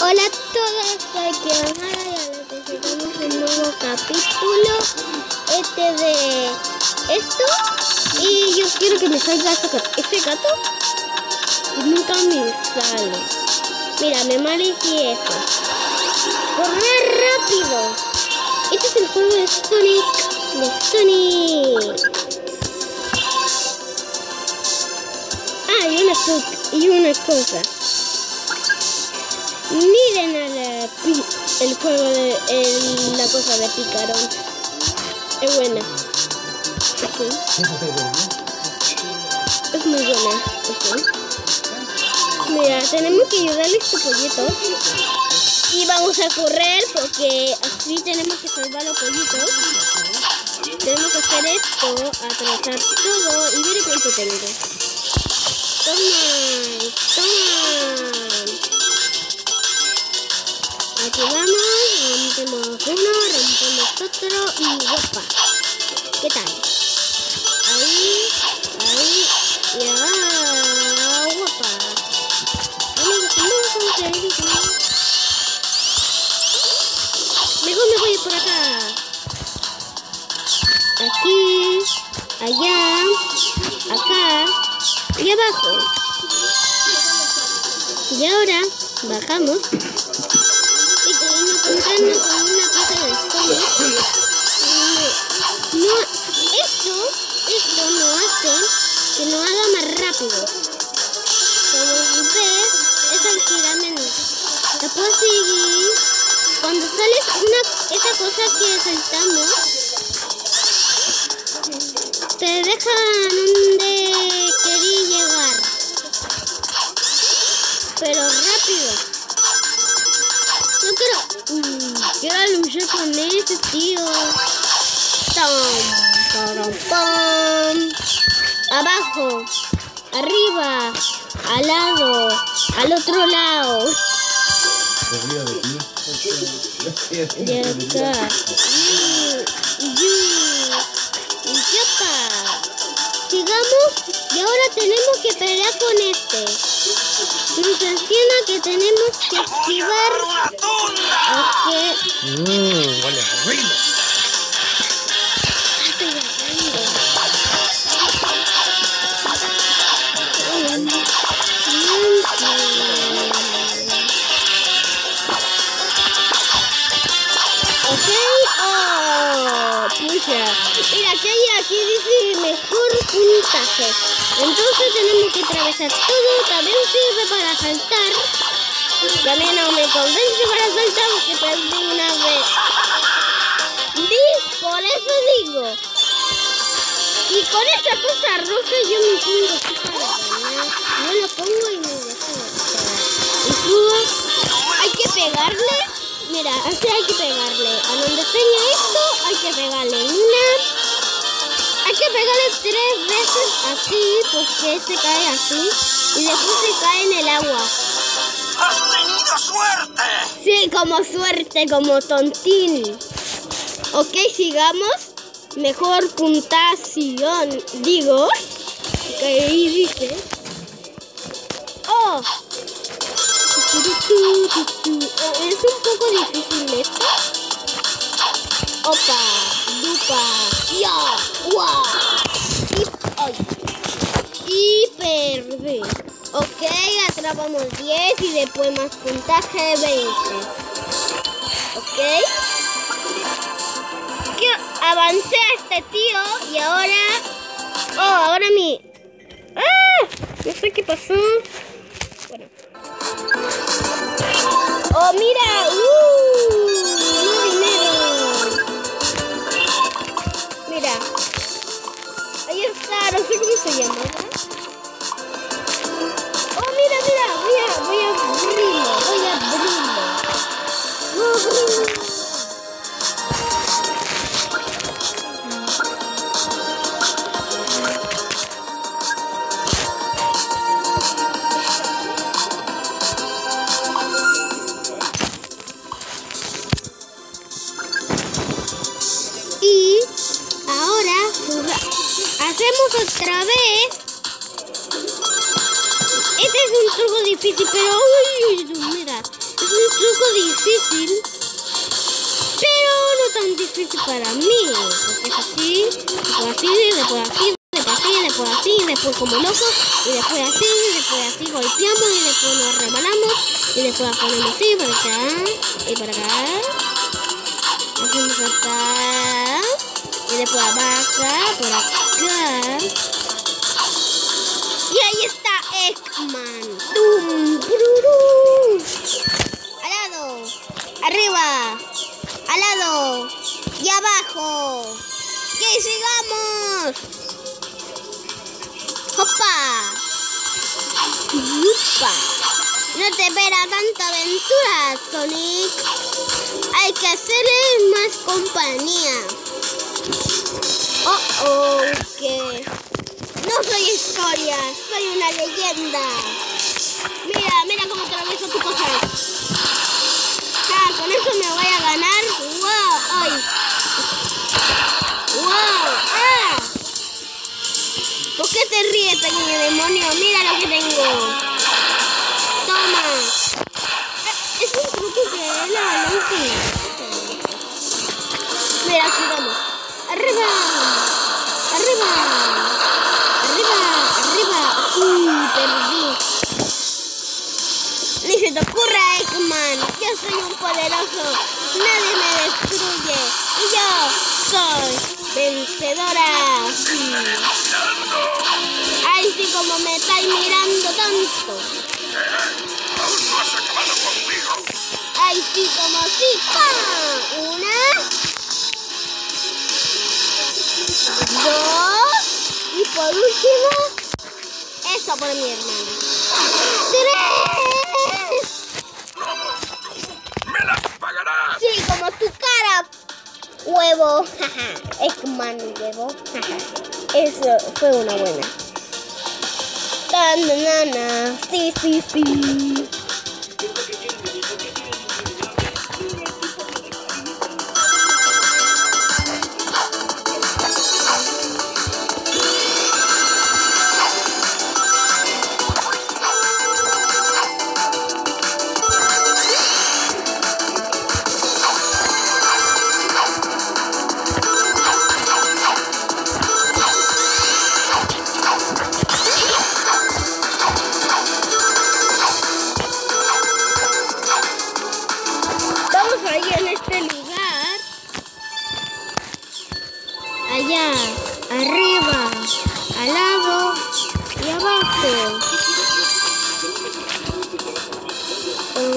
Hola a todos, soy Kiamara y ahora un nuevo capítulo este de esto y yo quiero que me salga ese gato, y nunca me sale. Mira, me elegí eso. Correr rápido. Este es el juego de Sonic, de Sonic. Ah, y una, y una cosa. Miren pi- el juego de el- la cosa de picarón. Es buena. Ok. Es muy buena. ok. Mira, tenemos que ayudarle a este pollito. Y vamos a correr porque así tenemos que salvar los pollitos. Tenemos que hacer esto, atravesar todo y mire cuánto tengo. Toma, toma. Aquí vamos, rompemos uno, rompemos otro y guapa. ¿Qué tal? Ahí, ahí, y ah, guapa. Vamos, vamos, vamos, Mejor me voy por acá. Aquí, allá, acá y abajo. Y ahora bajamos encontrarnos con una pieza de Sonic. No, esto, esto no hace que no haga más rápido. Como ves, es el giramento. Puedo seguir. Cuando sales una, esa cosa que saltamos, te dejan donde quería llegar. Pero rápido. Quiero. mm, quiero luchar con ese tío. Pam. Abajo, arriba, al lado, al otro lado. Sigamos y ahora tenemos que pelear con este. Nos menciona que tenemos que esquivar. que Mmm, Mira, que hay aquí dice mejor puntaje. Entonces tenemos que atravesar todo. También sirve para saltar. Que a mí no me convence para saltar porque perdí una vez. Di, por eso digo. Y con esa cosa roja yo me pongo así para ganar. Yo lo pongo y me dejo de Y subo. Hay que pegarle. Mira, así hay que pegarle. A donde enseña esto hay que pegarle una. Hay que pegarle tres veces así porque se cae así. Y después se cae en el agua. ¡Has tenido suerte! Sí, como suerte, como tontín. Ok, sigamos. Mejor puntuación, digo. Que ahí dice. Es un poco difícil esto. Opa, dupa, ya, guau. Y, y perdí. Ok, atrapamos 10 y después más puntaje 20. Ok. Que avancé a este tío y ahora... Oh, ahora mi... ¡Ah! No sé qué pasó. Hacemos otra vez. Este es un truco difícil, pero uy, mira, es un truco difícil, pero no tan difícil para mí, porque es así, después así, después así, después así, después así, después como loco, y después así, y después así golpeamos, y después nos rebalamos, y después la ponemos así, para acá, y para acá, hacemos acá, y después acá, por acá, y ahí está Eggman. ¡Bururú! Al lado, arriba, al lado y abajo. ¡Y sigamos! ¡Hopa! No te espera tanta aventura, Sonic. Hay que hacerle más compañía. Oh, oh, que no soy historia, soy una leyenda. Mira, mira cómo atravieso tu cosa. Ah, con eso me voy a ganar. ¡Wow! ¡Ay! ¡Wow! ¡Ah! ¿Por qué te ríes, pequeño demonio? Mira lo que tengo. Toma. Ah, Es un truco que es la balanza. Arriba. Arriba. Arriba. Arriba. Uy, perdí. Ni se te ocurra, Eggman. Yo soy un poderoso. Nadie me destruye. Y yo soy vencedora. Ay, sí, como me estáis mirando tanto. Ay, sí, como sí. ¡Pam! Una. Último, eso por mi hermana. ¡Tres! ¡Me las pagarás! Sí, como tu cara. Huevo. Eggman, huevo. Eso fue una buena. Tanana. Sí, sí, sí.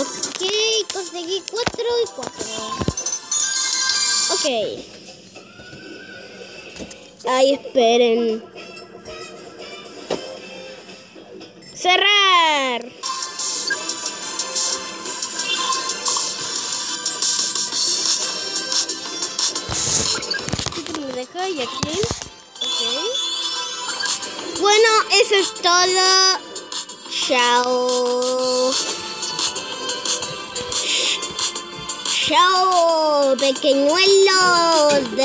Ok, conseguí cuatro y cuatro. Ok. Ay, esperen. Cerrar. y aquí. Ok. Bueno, eso es todo. Chao. Chao, pequeñuelos